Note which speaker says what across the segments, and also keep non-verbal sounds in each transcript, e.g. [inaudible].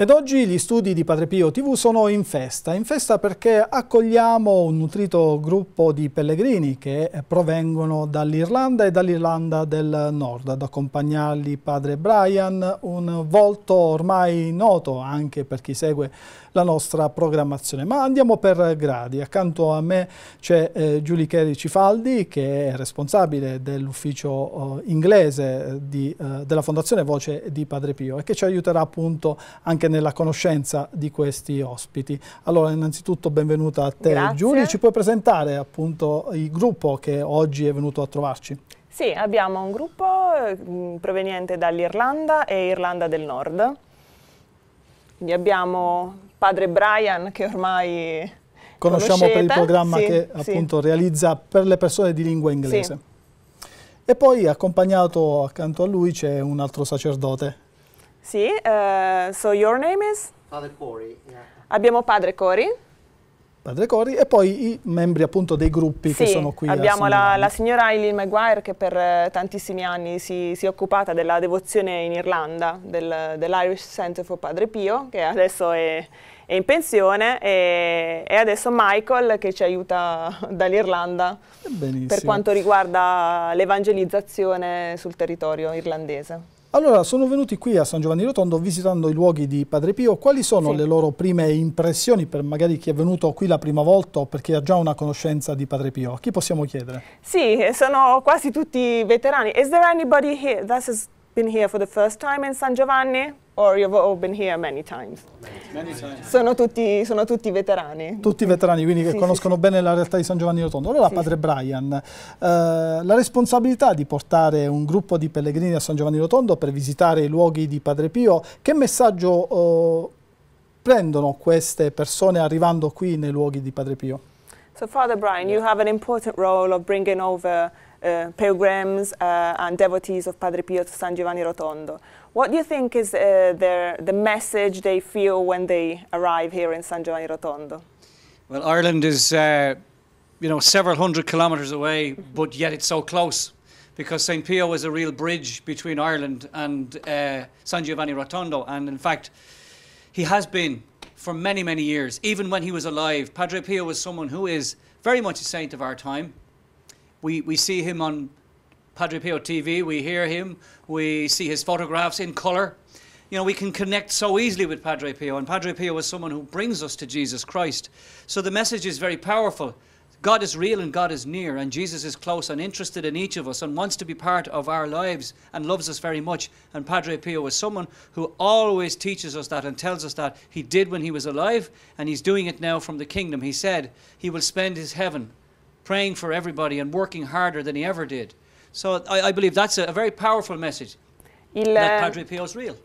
Speaker 1: Ed oggi gli studi di Padre Pio TV sono in festa, in festa perché accogliamo un nutrito gruppo di pellegrini che provengono dall'Irlanda e dall'Irlanda del Nord. Ad accompagnarli Padre Brian, un volto ormai noto anche per chi segue la nostra programmazione. Ma andiamo per gradi. Accanto a me c'è eh, Giulie Cheri Cifaldi che è responsabile dell'ufficio eh, inglese di, eh, della Fondazione Voce di Padre Pio e che ci aiuterà appunto anche nella conoscenza di questi ospiti. Allora innanzitutto benvenuta a te
Speaker 2: Grazie.
Speaker 1: Giulia, ci puoi presentare appunto il gruppo che oggi è venuto a trovarci?
Speaker 2: Sì, abbiamo un gruppo mh, proveniente dall'Irlanda e Irlanda del Nord. Quindi abbiamo padre Brian che ormai
Speaker 1: conosciamo per il programma
Speaker 2: sì,
Speaker 1: che
Speaker 2: sì.
Speaker 1: appunto realizza per le persone di lingua inglese. Sì. E poi accompagnato accanto a lui c'è un altro sacerdote.
Speaker 2: Sì, uh, so your name is?
Speaker 3: Padre Cori. Yeah.
Speaker 2: Abbiamo padre Cori.
Speaker 1: Padre Cori e poi i membri appunto dei gruppi
Speaker 2: sì,
Speaker 1: che sono qui.
Speaker 2: abbiamo la, la, signora Eileen Maguire che per eh, tantissimi anni si, si, è occupata della devozione in Irlanda, del, dell'Irish Center for Padre Pio, che adesso è, è in pensione, e, e, adesso Michael che ci aiuta [laughs] dall'Irlanda per quanto riguarda l'evangelizzazione sul territorio irlandese.
Speaker 1: Allora, sono venuti qui a San Giovanni Rotondo visitando i luoghi di Padre Pio. Quali sono sì. le loro prime impressioni per magari chi è venuto qui la prima volta o per chi ha già una conoscenza di Padre Pio? A chi possiamo chiedere?
Speaker 2: Sì, sono quasi tutti veterani. Is there anybody here has been here for the first time in San Giovanni? Or you've all been here many times?
Speaker 3: Many times.
Speaker 2: Sono tutti, sono tutti veterani.
Speaker 1: Tutti veterani, quindi che
Speaker 2: Sì,
Speaker 1: conoscono
Speaker 2: sì,
Speaker 1: bene la realtà di San Giovanni Rotondo. Allora,
Speaker 2: Sì,
Speaker 1: Padre Brian, eh, la responsabilità di portare un gruppo di pellegrini a San Giovanni Rotondo per visitare i luoghi di Padre Pio, che messaggio eh, prendono queste persone arrivando qui nei luoghi di Padre Pio?
Speaker 2: So Father Brian, you have an important role of bringing over uh, pilgrims uh, and devotees of Padre Pio to San Giovanni Rotondo. What do you think is uh, their, the message they feel when they arrive here in San Giovanni Rotondo?
Speaker 4: Well, Ireland is, uh, you know, several hundred kilometres away, but yet it's so close because St. Pio is a real bridge between Ireland and uh, San Giovanni Rotondo. And in fact, he has been for many, many years. Even when he was alive, Padre Pio was someone who is very much a saint of our time. We, we see him on Padre Pio TV, we hear him, we see his photographs in colour. You know, we can connect so easily with Padre Pio, and Padre Pio is someone who brings us to Jesus Christ. So the message is very powerful. God is real and God is near, and Jesus is close and interested in each of us and wants to be part of our lives and loves us very much. And Padre Pio is someone who always teaches us that and tells us that he did when he was alive, and he's doing it now from the kingdom. He said he will spend his heaven praying for everybody and working harder than he ever did. So I, I believe that's a, a, very powerful message.
Speaker 2: Il,
Speaker 4: that euh, Padre Pio is real.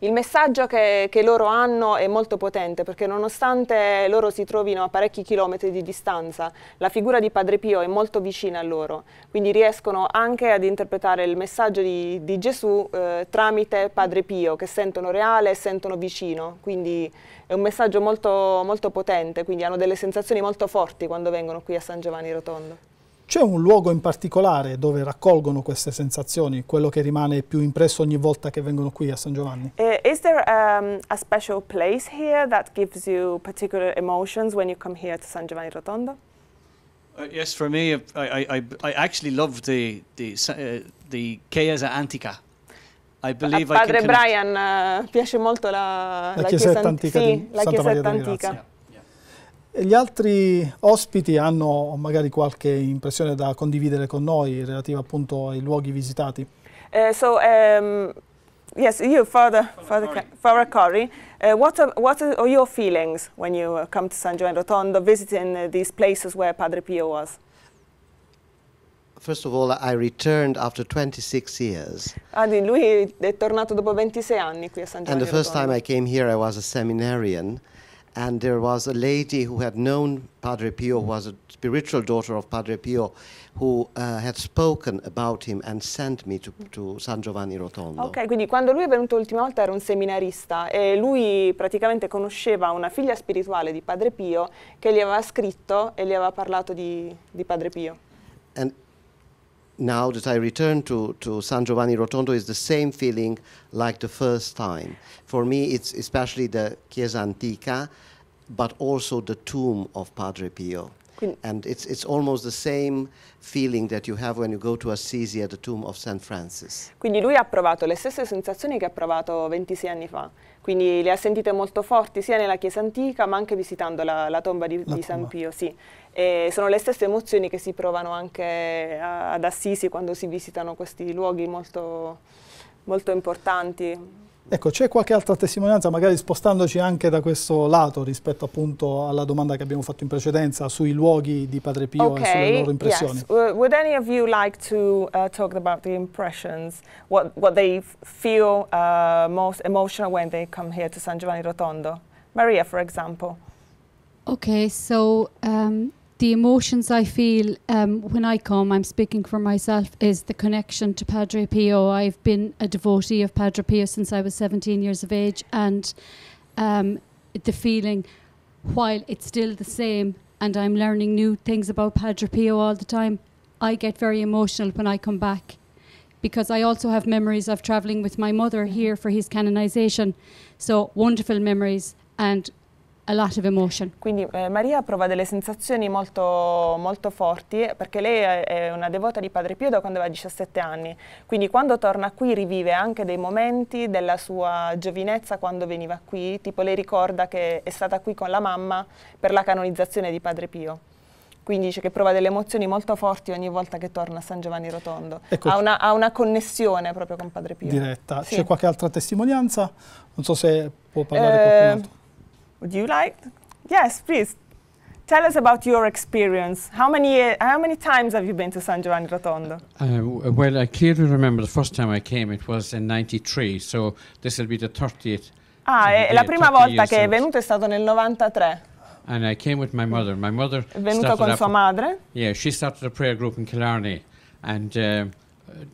Speaker 2: Il messaggio che, che, loro hanno è molto potente perché nonostante loro si trovino a parecchi chilometri di distanza, la figura di Padre Pio è molto vicina a loro, quindi riescono anche ad interpretare il messaggio di, di Gesù eh, tramite Padre Pio, che sentono reale e sentono vicino, quindi è un messaggio molto, molto potente, quindi hanno delle sensazioni molto forti quando vengono qui a San Giovanni Rotondo.
Speaker 1: C'è un luogo in particolare dove raccolgono queste sensazioni, quello che rimane più impresso ogni volta che vengono qui a San Giovanni?
Speaker 2: Uh, is there um, a special place here that gives you particular emotions when you come here to San Giovanni Rotondo?
Speaker 4: Uh, yes, for me, I, I, I actually love the, the, uh, the Chiesa Antica. I believe
Speaker 2: a Padre
Speaker 4: I can
Speaker 2: Brian uh, piace molto la,
Speaker 1: la, la chiesetta antica
Speaker 2: sì,
Speaker 1: di
Speaker 2: la
Speaker 1: Santa
Speaker 2: chiesetta
Speaker 1: Maria
Speaker 2: antica.
Speaker 1: Gli altri ospiti hanno magari qualche impressione da condividere con noi relativa appunto ai luoghi visitati?
Speaker 2: Uh, so, um, yes, you, Father, Father, Father Corey, uh, what, are, what are your feelings when you uh, come to San Giovanni Rotondo, visiting uh, these places where Padre Pio was?
Speaker 3: First of all, I returned after 26 years.
Speaker 2: Ah, lui è tornato dopo 26 anni qui a San Giovanni
Speaker 3: And the first
Speaker 2: Rotondo.
Speaker 3: time I came here, I was a seminarian. And there was a lady who had known Padre Pio, who was a spiritual daughter of Padre Pio, who uh, had spoken about him and sent me to, to San Giovanni Rotondo.
Speaker 2: Ok, quindi quando lui è venuto l'ultima volta era un seminarista e lui praticamente conosceva una figlia spirituale di Padre Pio che gli aveva scritto e gli aveva parlato di, di Padre Pio.
Speaker 3: And now that I return to, to San Giovanni Rotondo is the same feeling like the first time. For me, it's especially the Chiesa Antica, but also the tomb of Padre Pio.
Speaker 2: Quindi-
Speaker 3: and it's, it's almost the same feeling that you have when you go to Assisi at the tomb of St. Francis.
Speaker 2: Quindi lui ha provato le stesse sensazioni che ha provato 26 anni fa, quindi le ha sentite molto forti sia nella chiesa antica ma anche visitando la, la tomba di,
Speaker 1: La
Speaker 2: di San. Pio. Sì. E sono le stesse emozioni che si provano anche a- ad Assisi quando si visitano questi luoghi molto, molto importanti.
Speaker 1: Ecco, c'è qualche altra testimonianza, magari spostandoci anche da questo lato rispetto appunto alla domanda che abbiamo fatto in precedenza sui luoghi di Padre Pio e sulle loro impressioni?
Speaker 2: yes. Would any of you like to uh, talk about the impressions, what, what they feel uh, most emotional when they come here to San Giovanni Rotondo? Maria, for example.
Speaker 5: Okay, so um, the emotions I feel um, when I come, I'm speaking for myself, is the connection to Padre Pio. I've been a devotee of Padre Pio since I was 17 years of age, and um, the feeling, while it's still the same, and I'm learning new things about Padre Pio all the time, I get very emotional when I come back. Because I also have memories of travelling with my mother here for his canonization. So, wonderful memories and a lot of emotion.
Speaker 2: Quindi eh, Maria prova delle sensazioni molto, molto forti perché lei è, è una devota di Padre Pio da quando aveva 17 anni, quindi quando torna qui rivive anche dei momenti della sua giovinezza quando veniva qui, tipo lei ricorda che è stata qui con la mamma per la canonizzazione di Padre Pio. Quindi dice che prova delle emozioni molto forti ogni volta che torna a San Giovanni Rotondo.
Speaker 1: Ecco.
Speaker 2: Ha, una, ha una connessione proprio con Padre Pio.
Speaker 1: Diretta.
Speaker 2: Sì.
Speaker 1: C'è qualche altra testimonianza? Non so se può parlare
Speaker 2: Eh,
Speaker 1: qualcun altro.
Speaker 2: Would you like? Yes, please. Tell us about your experience. How many uh, how many times have you been to San Giovanni Rotondo?
Speaker 6: Uh, well, I clearly remember the first time I came, it was in 93, so this will be the 30th.
Speaker 2: Ah,
Speaker 6: eh,
Speaker 2: la prima volta che è venuto è stato nel 93.
Speaker 6: And I came with my mother. My mother
Speaker 2: È venuto con sua madre.
Speaker 6: Yeah, she started a prayer group in Killarney, and uh,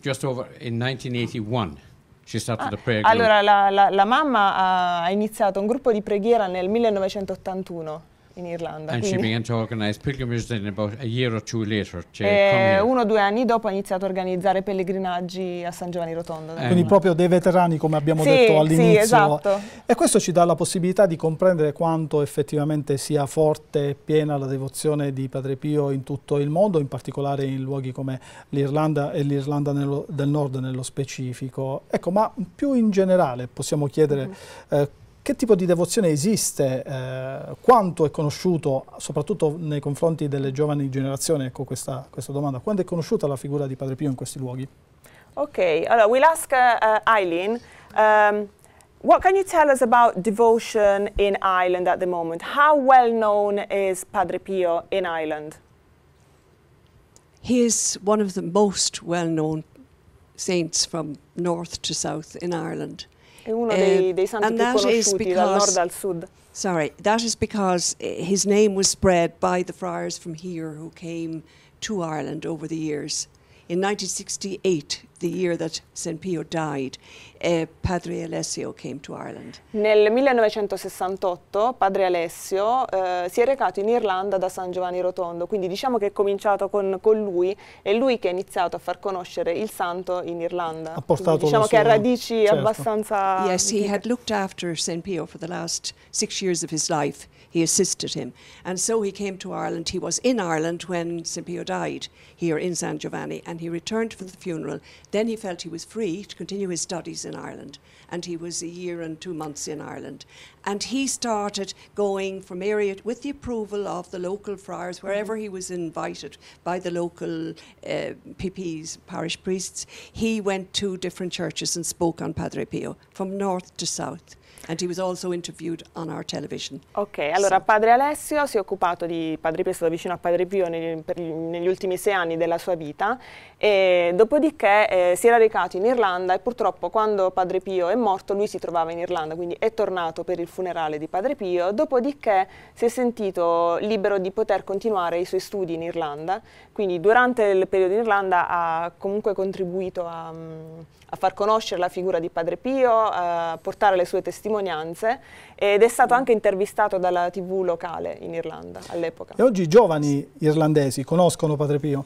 Speaker 6: just over in 1981, she started a prayer group.
Speaker 2: Allora la, la- la mamma ha, ha iniziato un gruppo di preghiera nel 1981 in Irlanda.
Speaker 6: and she began to organise pilgrimages then about a year or two later come
Speaker 2: e uno o due anni dopo ha iniziato a organizzare pellegrinaggi a San Giovanni Rotondo.
Speaker 6: Eh,
Speaker 1: Quindi proprio dei veterani, come abbiamo
Speaker 2: Sì,
Speaker 1: detto
Speaker 2: sì,
Speaker 1: all'inizio.
Speaker 2: esatto.
Speaker 1: E questo ci dà la possibilità di comprendere quanto effettivamente sia forte e piena la devozione di Padre Pio in tutto il mondo, in particolare in luoghi come l'Irlanda e l'Irlanda nello- del Nord nello specifico. Ecco, ma più in generale possiamo chiedere eh, che tipo di devozione esiste, eh, quanto è conosciuto, soprattutto nei confronti delle giovani generazioni, ecco questa, questa domanda, quanto è conosciuta la figura di Padre Pio in questi luoghi?
Speaker 2: Okay, allora we'll ask uh, uh, Eileen. Um, what can you tell us about devotion in Ireland at the moment? How well known is Padre Pio in Ireland?
Speaker 7: He is one of the most well known saints from north to south in Ireland.
Speaker 2: È uno
Speaker 7: Eh,
Speaker 2: dei, dei santi
Speaker 7: and
Speaker 2: più
Speaker 7: that is
Speaker 2: conosciuti dal
Speaker 7: because-
Speaker 2: nord al sud.
Speaker 7: Sorry, that is because uh, his name was spread by the friars from here who came to Ireland over the years. In 1968, the year that St. Pio died, uh, Padre Alessio came to Ireland.
Speaker 2: Nel 1968 padre Alessio eh, si è recato in Irlanda da San Giovanni Rotondo, quindi diciamo che è cominciato con, con lui, è lui che ha iniziato a far conoscere il santo in Irlanda.
Speaker 1: Ha portato
Speaker 2: Quindi diciamo che ha radici
Speaker 1: certo.
Speaker 2: abbastanza...
Speaker 7: yes, he had looked after St. Pio for the last six years of his life. He assisted him. And so he came to Ireland. He was in Ireland when St. Pio died here in San Giovanni, and he returned for the funeral. Then he felt he was free to continue his studies in Ireland. And he was a year and two months in Ireland. And he started going from area with the approval of the local friars, wherever he was invited by the local uh, PPs, parish priests. He went to different churches and spoke on Padre Pio from north to south. And he was also interviewed on our television.
Speaker 2: Ok, allora padre Alessio si è occupato di Padre Pio, è stato vicino a Padre Pio negli, per gli- negli ultimi sei anni della sua vita e dopodiché eh, si era recato in Irlanda e purtroppo quando Padre Pio è morto lui si trovava in Irlanda, quindi è tornato per il funerale di Padre Pio, dopodiché si è sentito libero di poter continuare i suoi studi in Irlanda, quindi durante il periodo in Irlanda ha comunque contribuito a... mm, a far conoscere la figura di Padre Pio, a portare le sue testimonianze ed è stato anche intervistato dalla TV locale in Irlanda all'epoca.
Speaker 1: E oggi i giovani irlandesi conoscono Padre Pio?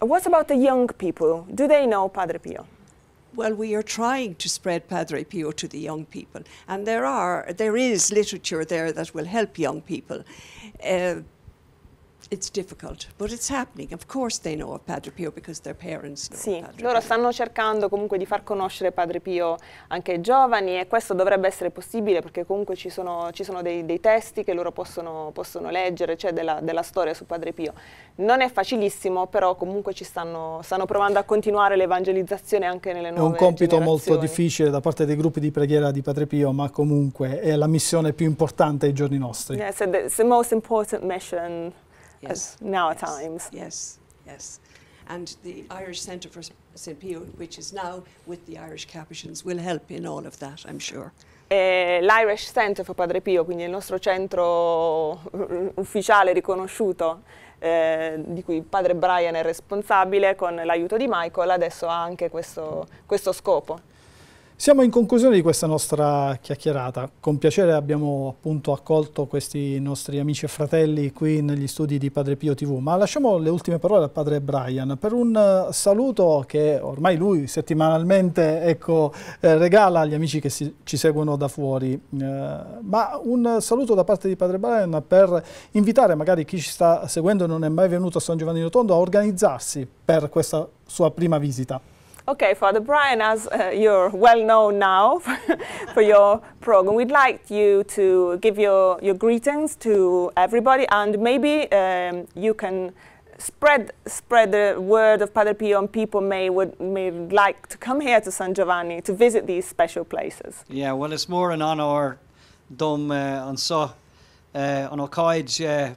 Speaker 2: What about the young people? Do they know Padre Pio?
Speaker 7: Well, we are trying to spread Padre Pio to the young people, and there are there is literature there that will help young people. Uh, it's difficult, but it's happening. Of course, they know of Padre Pio because their parents know
Speaker 2: Sì,
Speaker 7: Padre
Speaker 2: loro
Speaker 7: Pio.
Speaker 2: stanno cercando comunque di far conoscere Padre Pio anche ai giovani e questo dovrebbe essere possibile perché comunque ci sono, ci sono dei, dei testi che loro possono, possono leggere, c'è della, della storia su Padre Pio. Non è facilissimo, però comunque ci stanno, stanno provando a continuare l'evangelizzazione anche nelle
Speaker 1: È
Speaker 2: nuove
Speaker 1: un compito molto difficile da parte dei gruppi di preghiera di Padre Pio, ma comunque è la missione più importante ai giorni nostri.
Speaker 2: Yes, and it's the most important mission
Speaker 7: Yes.
Speaker 2: at now
Speaker 7: yes,
Speaker 2: times.
Speaker 7: Yes, yes. And the Irish Centre for St. Pio, which is now with the Irish Capuchins, will help in all of that, I'm sure.
Speaker 2: E L'Irish Center for Padre Pio, quindi il nostro centro eh, ufficiale riconosciuto eh, di cui padre Brian è responsabile con l'aiuto di Michael, adesso ha anche questo, questo scopo.
Speaker 1: Siamo in conclusione di questa nostra chiacchierata. Con piacere abbiamo appunto accolto questi nostri amici e fratelli qui negli studi di Padre Pio TV, ma lasciamo le ultime parole al Padre Brian per un eh, saluto che ormai lui settimanalmente ecco, eh, regala agli amici che si- ci seguono da fuori, Eh, ma un saluto da parte di Padre Brian per invitare magari chi ci sta seguendo e non è mai venuto a San Giovanni Rotondo a organizzarsi per questa sua prima visita.
Speaker 2: Okay, Father Brian, as uh, you're well known now [laughs] for your program, we'd like you to give your, your greetings to everybody and maybe um, you can spread, spread the word of Padre Pio and people may, would, may like to come here to San Giovanni to visit these special places.
Speaker 4: Yeah, well, it's more an honour dom uh, an so uh, an uh,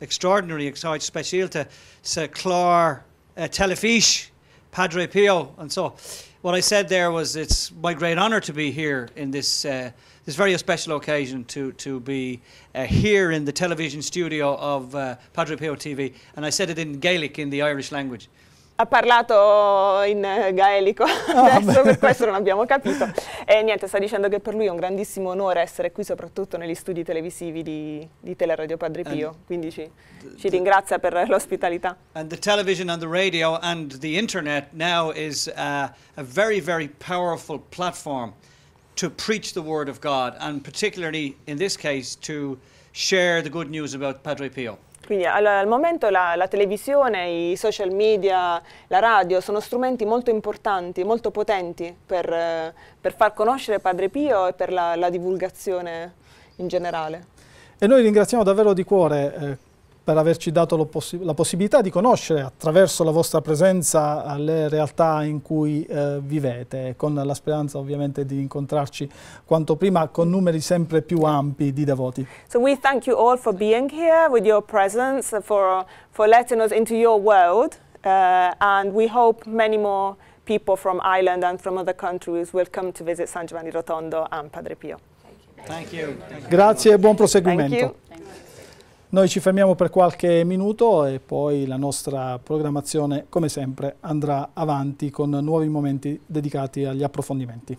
Speaker 4: extraordinary ocaid specialta sa chlár uh, telefish Padre Pio and so what I said there was it's my great honour to be here in this uh, this very special occasion to to be uh, here in the television studio of uh, Padre Pio TV and I said it in Gaelic in the Irish language.
Speaker 2: Ha parlato in eh, gaelico, [laughs] adesso per questo non abbiamo capito. E niente, sta dicendo che per lui è un grandissimo onore essere qui, soprattutto negli studi televisivi di, di Teleradio Padre Pio. Quindi ci, ci ringrazia per l'ospitalità.
Speaker 4: And the television and the radio and the internet now is uh, a very, very powerful platform to preach the word of God, and particularly in this case to share the good news about Padre Pio.
Speaker 2: Quindi al, al momento la, la televisione, i social media, la radio sono strumenti molto importanti, molto potenti per, per far conoscere Padre Pio e per la, la divulgazione in generale.
Speaker 1: E noi ringraziamo davvero di cuore eh, per averci dato possi- la possibilità di conoscere attraverso la vostra presenza le realtà in cui eh, vivete, con la speranza ovviamente di incontrarci quanto prima con numeri sempre più ampi di devoti.
Speaker 2: So we thank you all for being here with your presence, for, for letting us into your world, uh, and we hope many more people from Ireland and from other countries will come to visit San Giovanni Rotondo and Padre Pio.
Speaker 4: Thank you. Thank you.
Speaker 1: Grazie e buon
Speaker 2: Thank
Speaker 1: proseguimento. Noi ci fermiamo per qualche minuto e poi la nostra programmazione, come sempre, andrà avanti con nuovi momenti dedicati agli approfondimenti.